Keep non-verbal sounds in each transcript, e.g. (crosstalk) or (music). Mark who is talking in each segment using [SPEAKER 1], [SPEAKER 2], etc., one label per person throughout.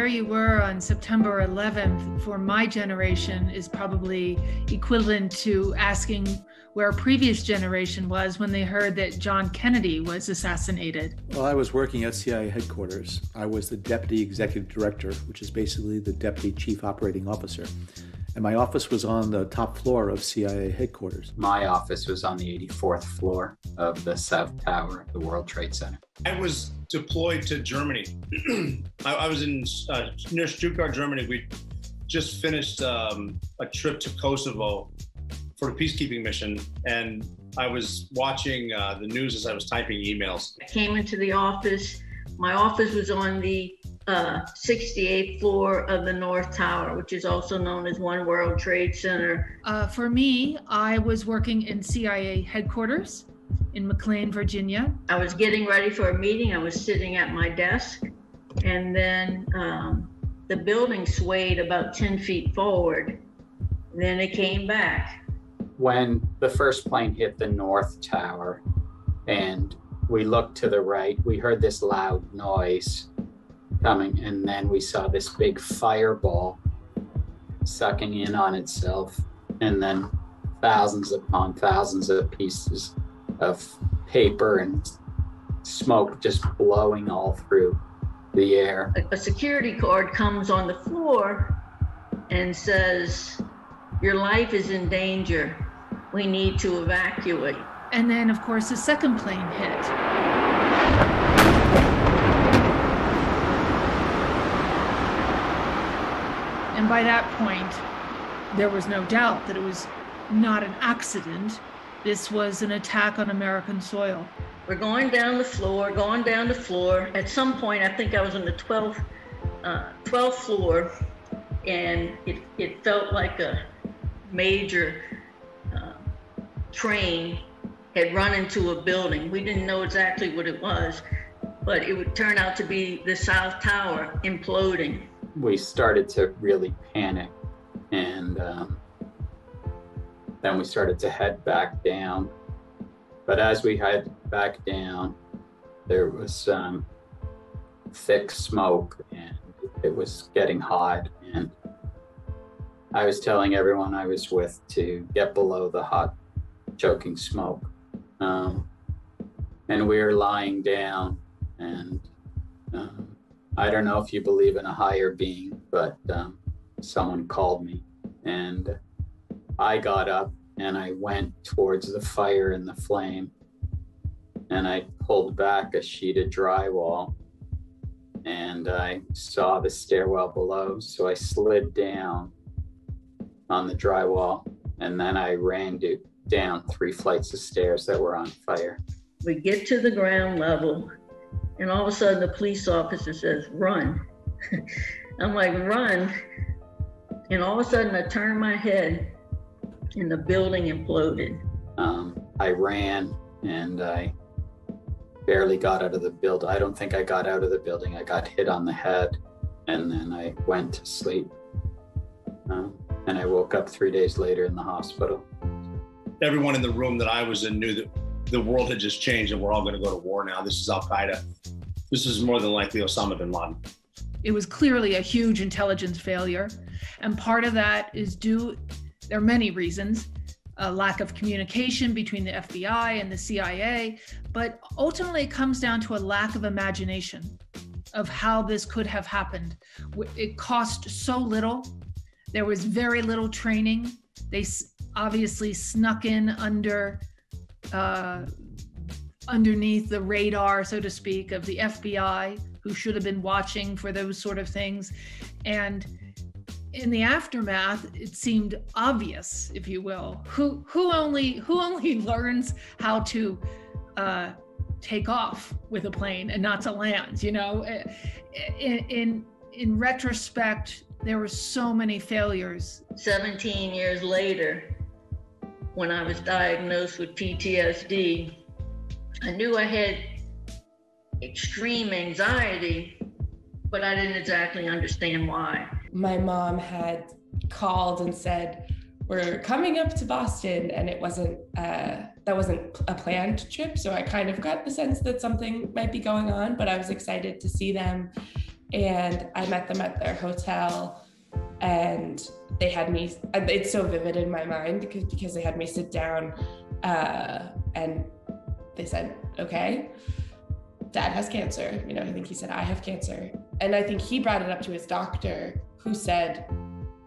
[SPEAKER 1] where you were on September 11th for my generation is probably equivalent to asking where a previous generation was when they heard that John Kennedy was assassinated.
[SPEAKER 2] Well, I was working at CIA headquarters. I was the deputy executive director, which is basically the deputy chief operating officer. And my office was on the top floor of CIA headquarters.
[SPEAKER 3] My office was on the 84th floor of the South Tower of the World Trade Center.
[SPEAKER 4] I was deployed to Germany. (clears throat) I, I, was in uh, near Stuttgart, Germany. We just finished um, a trip to Kosovo for a peacekeeping mission, and I was watching uh, the news as I was typing emails.
[SPEAKER 5] I came into the office. My office was on the uh, 68th floor of the North Tower, which is also known as One World Trade Center.
[SPEAKER 1] Uh, for me, I was working in CIA headquarters in McLean, Virginia.
[SPEAKER 5] I was getting ready for a meeting. I was sitting at my desk, and then um, the building swayed about 10 feet forward. Then it came back
[SPEAKER 3] when the first plane hit the north tower and we looked to the right, we heard this loud noise coming, and then we saw this big fireball sucking in on itself, and then thousands upon thousands of pieces of paper and smoke just blowing all through the air.
[SPEAKER 5] A security guard comes on the floor and says, Your life is in danger we need to evacuate.
[SPEAKER 1] And then, of course, the second plane hit. By that point, there was no doubt that it was not an accident. This was an attack on American soil.
[SPEAKER 5] We're going down the floor, going down the floor. At some point, I think I was on the 12th, uh, 12th floor, and it, it felt like a major train had run into a building. We didn't know exactly what it was, but it would turn out to be the South Tower imploding.
[SPEAKER 3] We started to really panic, and um, then we started to head back down. But as we head back down, there was um, thick smoke, and it was getting hot. And I was telling everyone I was with to get below the hot choking smoke. Um, and we were lying down, and um, I don't know if you believe in a higher being, but um, someone called me, and I got up and I went towards the fire and the flame, and I pulled back a sheet of drywall, and I saw the stairwell below, so I slid down on the drywall, and then I ran to down three flights of stairs that were on fire.
[SPEAKER 5] We get to the ground level, and all of a sudden the police officer says, Run. (laughs) I'm like, Run. And all of a sudden I turn my head, and the building imploded.
[SPEAKER 3] Um, I ran and I barely got out of the building. I don't think I got out of the building. I got hit on the head, and then I went to sleep. Uh, and I woke up three days later in the hospital
[SPEAKER 4] everyone in the room that I was in knew that the world had just changed and we're all going to go to war now. This is Al Qaeda. This is more than likely Osama bin Laden.
[SPEAKER 1] It was clearly a huge intelligence failure. And part of that is due, there are many reasons a lack of communication between the FBI and the CIA, but ultimately it comes down to a lack of imagination of how this could have happened. It cost so little. There was very little training. They obviously snuck in under uh, underneath the radar, so to speak, of the FBI, who should have been watching for those sort of things. And in the aftermath, it seemed obvious, if you will, who who only who only (laughs) learns how to uh, take off with a plane and not to land. You know, in in, in retrospect, there were so many failures.
[SPEAKER 5] 17 years later, when I was diagnosed with PTSD, I knew I had extreme anxiety, but I didn't exactly understand why.
[SPEAKER 6] My mom had called and said, We're coming up to Boston, and it wasn't. Uh, that wasn't a planned trip. So I kind of got the sense that something might be going on, but I was excited to see them. And I met them at their hotel and they had me it's so vivid in my mind because because they had me sit down uh, and they said okay dad has cancer. You know i think he said i have cancer. And i think he brought it up to his doctor who said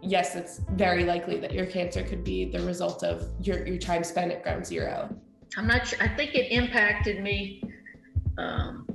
[SPEAKER 6] yes it's very likely that your cancer could be the result of your, your time spent at ground zero.
[SPEAKER 5] I'm not sure i think it impacted me um,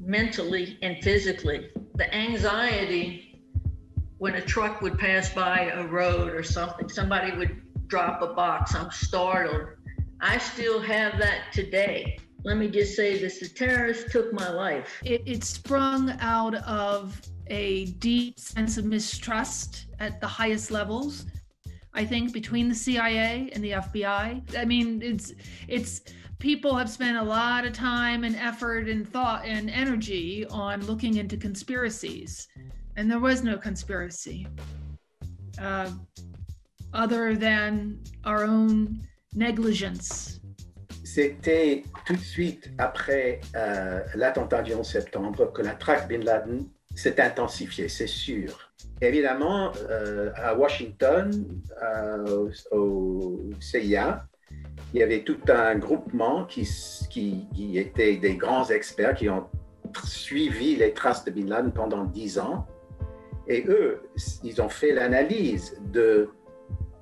[SPEAKER 5] mentally and physically. The anxiety when a truck would pass by a road or something, somebody would drop a box, I'm startled. I still have that today. Let me just say this the terrorist took my life.
[SPEAKER 1] It, it sprung out of a deep sense of mistrust at the highest levels. I think between the CIA and the FBI. I mean, it's it's people have spent a lot of time and effort and thought and energy on looking into conspiracies and there was no conspiracy uh, other than our own
[SPEAKER 7] C'était tout de suite après euh, l'attentat du 11 septembre que la traque Bin Laden s'est intensifiée, c'est sûr. Évidemment, euh, à Washington, euh, au CIA, il y avait tout un groupement qui, qui était des grands experts qui ont suivi les traces de Bin Laden pendant dix ans et eux, ils ont fait l'analyse de,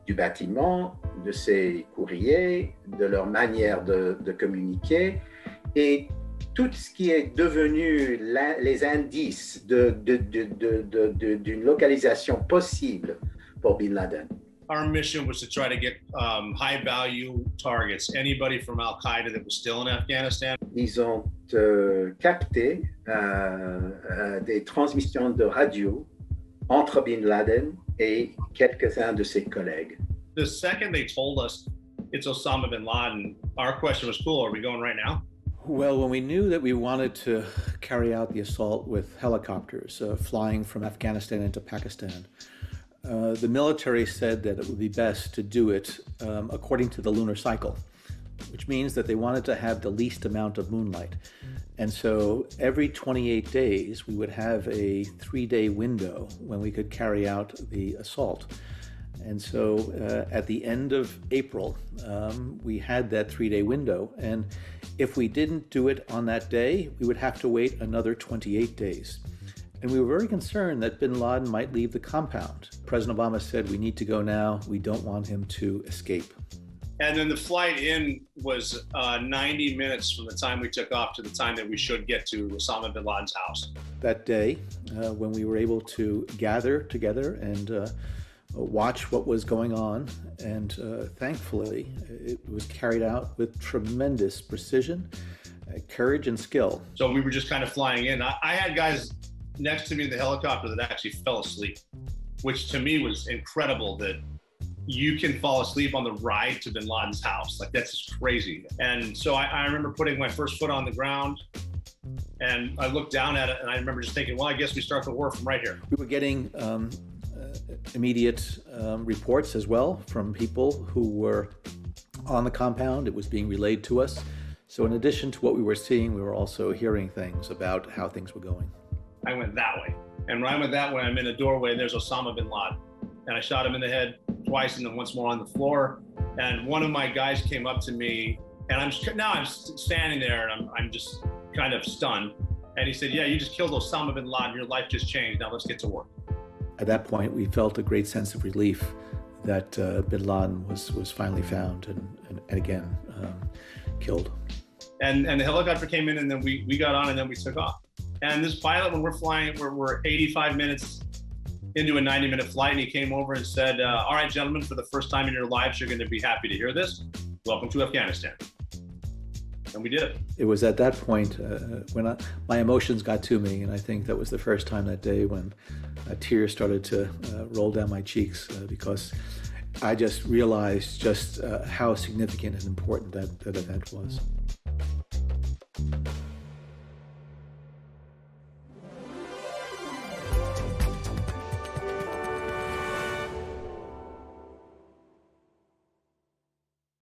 [SPEAKER 7] du bâtiment, de ses courriers, de leur manière de, de communiquer et tout ce qui est devenu la, les indices d'une de, de, localisation possible pour Bin Laden.
[SPEAKER 4] Our mission was to try to get um, high value targets, anybody from Al Qaeda that was still in Afghanistan.
[SPEAKER 7] Ils ont euh, capté euh, euh, des transmissions de radio entre Bin Laden et quelques-uns de ses collègues.
[SPEAKER 4] The second they told us it's Osama bin Laden, our question was cool. Are we going right now?
[SPEAKER 2] Well, when we knew that we wanted to carry out the assault with helicopters uh, flying from Afghanistan into Pakistan, uh, the military said that it would be best to do it um, according to the lunar cycle, which means that they wanted to have the least amount of moonlight. And so every 28 days, we would have a three day window when we could carry out the assault. And so uh, at the end of April, um, we had that three day window. And if we didn't do it on that day, we would have to wait another 28 days. And we were very concerned that bin Laden might leave the compound. President Obama said, We need to go now. We don't want him to escape.
[SPEAKER 4] And then the flight in was uh, 90 minutes from the time we took off to the time that we should get to Osama bin Laden's house.
[SPEAKER 2] That day, uh, when we were able to gather together and uh, watch what was going on, and uh, thankfully, it was carried out with tremendous precision, uh, courage, and skill.
[SPEAKER 4] So we were just kind of flying in. I, I had guys next to me in the helicopter that actually fell asleep, which to me was incredible that you can fall asleep on the ride to bin Laden's house. Like that's just crazy. And so I, I, remember putting my first foot on the ground and I looked down at it and I remember just thinking, well, I guess we start the war from right here.
[SPEAKER 2] We were getting um, uh, immediate um, reports as well from people who were on the compound. It was being relayed to us. So in addition to what we were seeing, we were also hearing things about how things were going.
[SPEAKER 4] I went that way. And when I went that way, I'm in a doorway and there's Osama bin Laden. And I shot him in the head twice and then once more on the floor. And one of my guys came up to me, and I'm now I'm standing there and I'm, I'm just kind of stunned. And he said, "Yeah, you just killed Osama bin Laden. Your life just changed. Now let's get to work."
[SPEAKER 2] At that point, we felt a great sense of relief that uh, bin Laden was was finally found and and, and again um, killed.
[SPEAKER 4] And and the helicopter came in, and then we we got on, and then we took off. And this pilot, when we're flying, we're, we're 85 minutes into a 90 minute flight and he came over and said, uh, All right, gentlemen, for the first time in your lives, you're going to be happy to hear this. Welcome to Afghanistan. And we did it.
[SPEAKER 2] It was at that point uh, when I, my emotions got to me, and I think that was the first time that day when tears started to uh, roll down my cheeks uh, because I just realized just uh, how significant and important that, that event was.